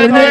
करने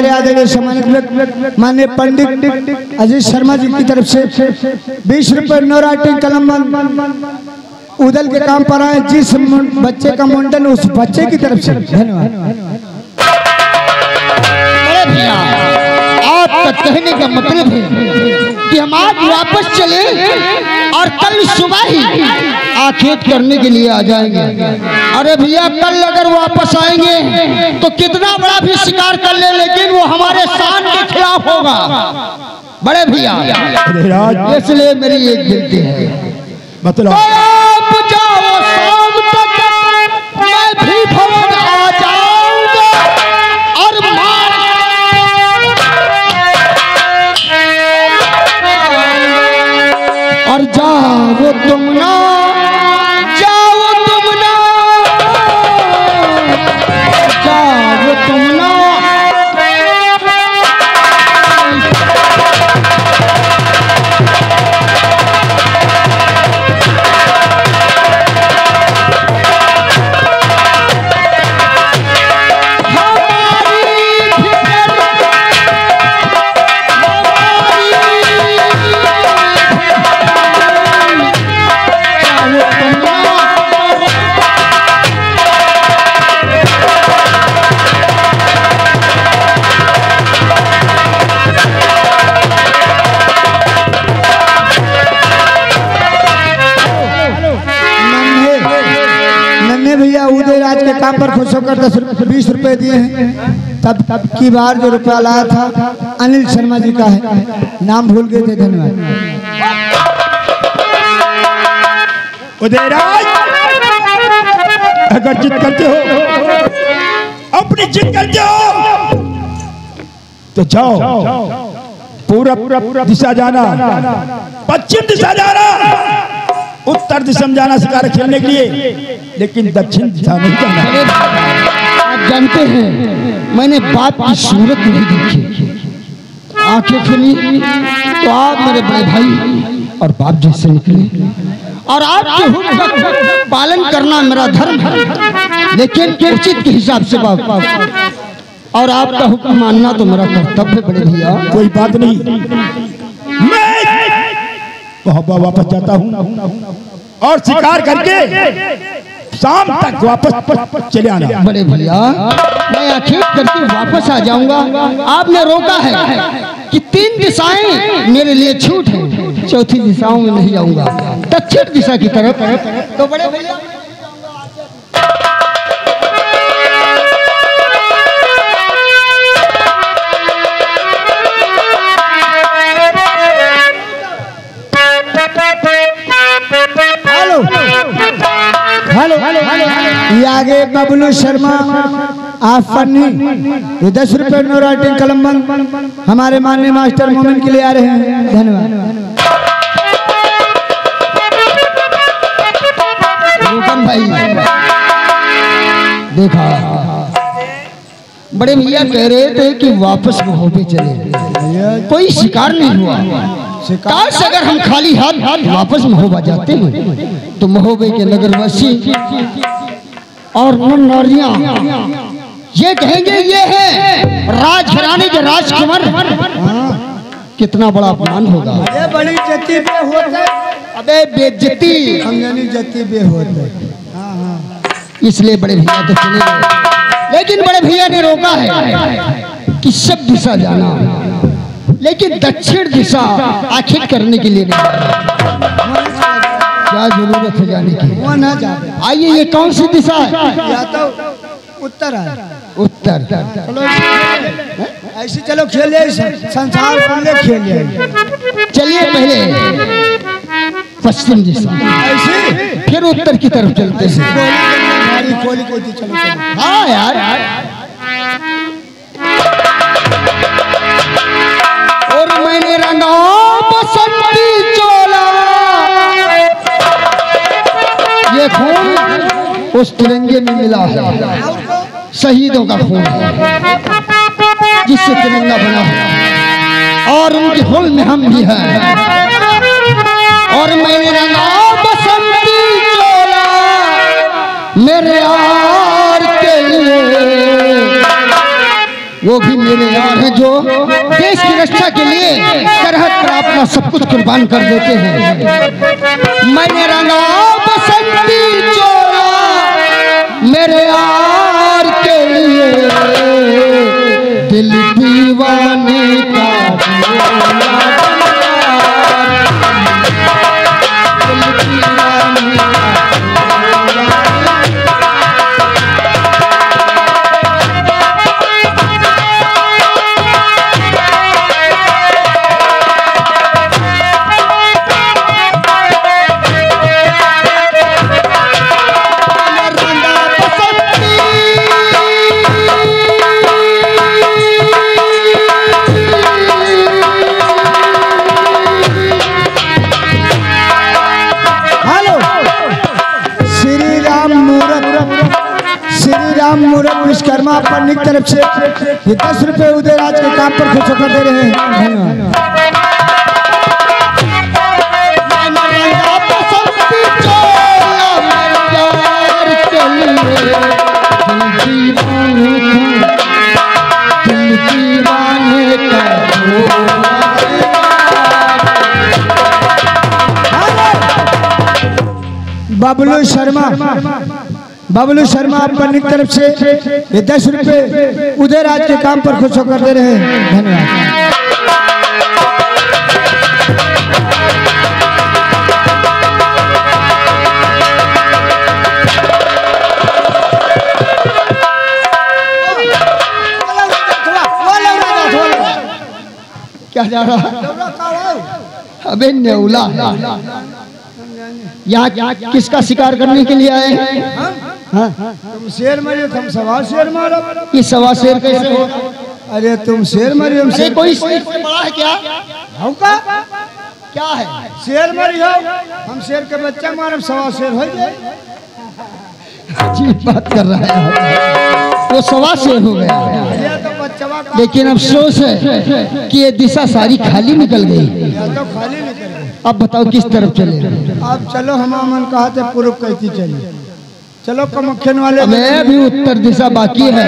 हमारे आदरणीय सम्मानित माननीय पंडित अजीत शर्मा जी की तरफ़ से बीस रुपए नो राइटिंग कलम उदल के काम पर आए, जिस बच्चे का मुंडन उस बच्चे की तरफ़ से। धन्यवाद। आपका कहने का मतलब है कि हम आज वापस चले और कल सुबह ही आखेत करने के लिए आ जाएँगे। अरे भैया कल अगर वापस आएँगे तो कितना बड़ा भी शिकार कर ले लेकिन वो हमारे शान के खिलाफ होगा। बड़े भैया इसलिए मेरी एक विनती है। मतलब जाओ तुम ना रुपए दिए हैं। तब तब की बार जो रुपया लाया था, अनिल शर्मा जी का है। नाम भूल गए थे, धन्यवाद। उदयराज, अगर जिद करते हो, अपनी जिद करते हो तो जाओ। पूरा पूरा पूरा दिशा जाना, पश्चिम दिशा जाना, उत्तर दिशा में जाना शिकार खेलने के लिए, लेकिन दक्षिण दिशा नहीं जाना। जानते हैं, मैंने बाप की सूरत नहीं देखी। आँखें खुली तो आप मेरे बड़े भाई और बाप जैसे निकले। और आपके हुक्म पालन करना मेरा धर्म है, लेकिन उचित के हिसाब से बाप। और आपका हुक्म मानना तो मेरा कर्तव्य बड़े भैया। कोई बात नहीं। मैं वापस जाता हूँ। और शिकार करके शाम तक वापस चले आना। बड़े भैया, मैं आखेट करके वापस आ जाऊँगा। आपने रोका है कि तीन दिशाएँ मेरे लिए छूट है। चौथी दिशाओं में नहीं जाऊँगा दक्षिण दिशा की तरफ़। तो बड़े भैया आगे बबलू शर्मा आप फन्नी ये दस रुपए नो राइटिंग कलम बंद हमारे माननीय मास्टर मोमिन के लिए आ रहे हैं, धन्यवाद। भाई, देखा। बड़े भैया कह रहे थे कि वापस वो भी चले। कोई शिकार नहीं हुआ। काश अगर हम खाली हाथ हाथ वापस महोबा जाते हैं तो महोबे के नगरवासी और नारियाँ ये कहेंगे ये है राजघराने के राजकुमार। कितना बड़ा अपमान होगा। ये बड़ी जति पे होता। अबे बेइज्जती। अंगनी जति पे होता। इसलिए बड़े भैया तो गए लेकिन बड़े भैया ने रोका है कि सब दिशा जाना। लेकिन दक्षिण दिशा आखिर करने के लिए नहीं। क्या ज़रूरत है जाने की। वो ना जाए आइए ये कौन सी दिशा है? या तो उत्तर है। उत्तर। चलो ऐसे चलो खेले संसार खुले खेले चलिए पहले। पश्चिम दिशा। ऐसे? फिर उत्तर की तरफ़ चलते हैं। चलो। हाँ यार। और मैंने रंगा बसंती ये खून उस तिरंगे में मिला है। शहीदों का खून। जिससे तिरंगा बना है। और उनके हुल में हम भी हैं। और मेरे रंगा बसंती चोला मेरे आर के लिए वो भी मेरे यार हैं जो देश की रक्षा के लिए सरहद पर अपना सब कुछ कुर्बान कर देते हैं। मैंने रंगा बसंती चोला पंडित की तरफ़ से ये दस रुपए उदयराज के काम पर खुश होकर दे रहे हैं। बबलू शर्मा। बबलू शर्मा पंडित तरफ़ से दस रुपए उदयराज के काम पर खुश होकर दे रहे हैं। धन्यवाद। क्या जा रहा? अबे यहाँ किसका शिकार करने के लिए आए हैं? हाँ? तुम शेर मारियो तुम सवा शेर मारो। ये सवा शेर कैसे हो। अरे तुम शेर मारियो अरे शेर कोई शेर से बड़ा है क्या? हम का क्या है? शेर मारियो हम शेर के बच्चा मारब सवा शेर हो जाए अजीब बात कर रहा है। वो सवा शेर हो गया। तो लेकिन अफसोस है कि ये दिशा सारी खाली निकल गई। तो खाली निकल अब बताओ किस तरफ़ चले? अब चलो हम अमन कहा थे पूर्व कहती चलिए चलो कमखन वाले मैं भी उत्तर दिशा बाकी है।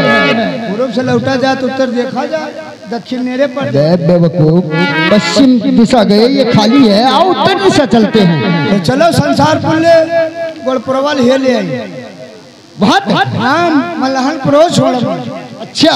पूर्व से लौटा जाए तो उत्तर देखा जाए दक्षिण मेरे पर। बेवकूफ़ पश्चिम दिशा गए ये खाली है आओ उत्तर दिशा चलते हैं। तो चलो संसार पुल्ले गोलपुरवाल हे ले आई बहुत नाम मलहन प्रो छोड़ अच्छा।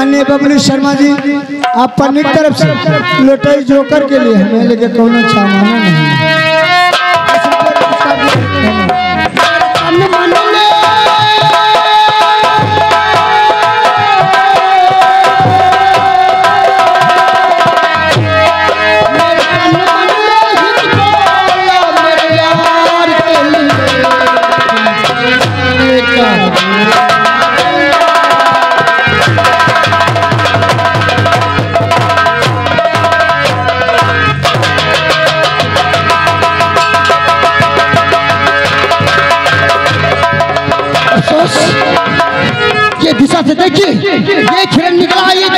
माननीय बबलू शर्मा जी आप पंडित तरफ़ से लोटाई जोकर के लिए हमें लेके कौन सामाना नहीं। से देखिए। ये किरण निकला ये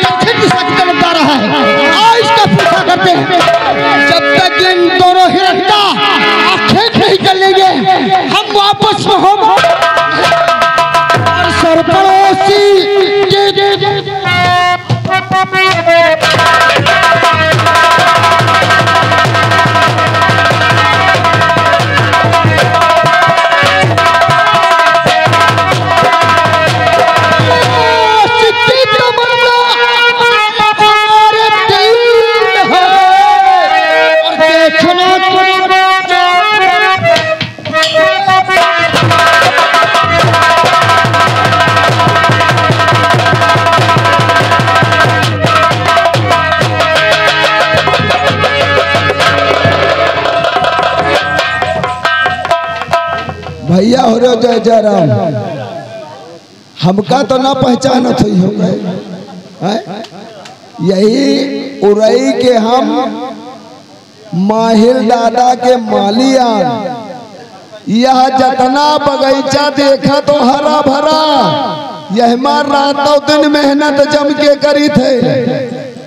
भैया हो रहे जय जय राम हमका तो ना पहचानत हुई हो? गए यही उरई के हम माहिर दादा के मालियान। यह जतना बगीचा देखा तो हरा भरा। यह मार रातों दिन मेहनत जम के करी थे।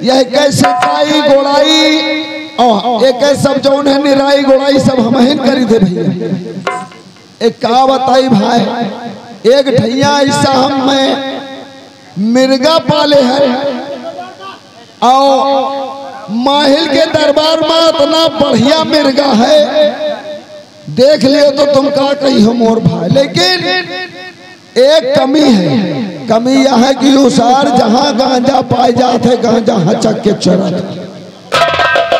यह कैसे काई गोड़ाई? और एक सब जौन है निराई गोड़ाई सब हम करी थे भैया। एक का बताई भाई, एक ढैया ऐसा हम में मिर्गा पाले है। और माहिल के दरबार में इतना बढ़िया मिर्गा है। देख लियो तो तुम का कही हम और भाई। लेकिन एक कमी है। कमी यह है कि उसार जहाँ गांजा पाए जाते गांजा हचक के चरत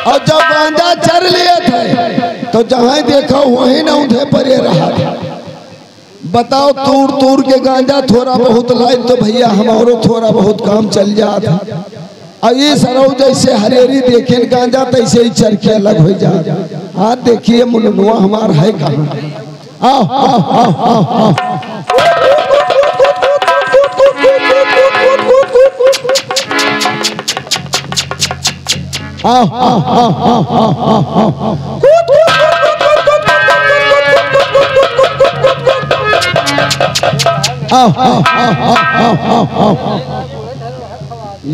और जब गांजा चर लिए थे तो जहाँ देखा वहीं न उधे पर ये रहा। था बताओ तूर तूर के गांजा थोड़ा बहुत लाए तो भैया हमारो थोड़ा बहुत काम चल जाता। और ये सरऊ जैसे हरेरी देखे, गांजा तैसे ही चरखे अलग हो जा हाँ देखिए, मुननुआ हमार है कहाँ? आओ आओ आओ आओ।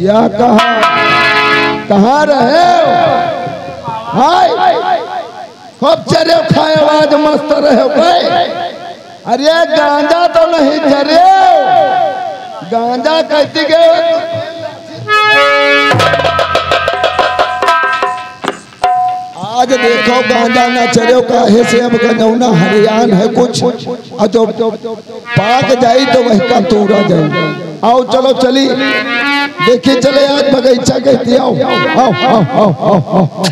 या कहा? कहाँ रहे खूब चरे खाए आवाज़ मस्त रहे भाई। अरे, गांजा तो नहीं चरे गांजा कहती गए? देखो गांजा ना चलो काहे से अब गंजौना हरियाणा है कुछ। जो पाक जाई तो वह का तूरा जाए आओ, चलो, चली। देखिए, चले आज बगीचा कहती आओ आओ आओ आओ आओ आओ।